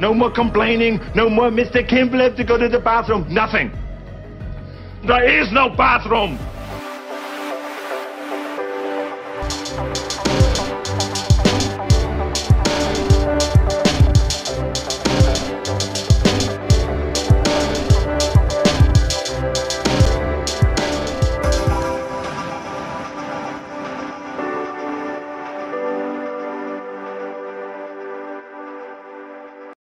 No more complaining. No more Mr. Kimble, to go to the bathroom. Nothing. There is no bathroom.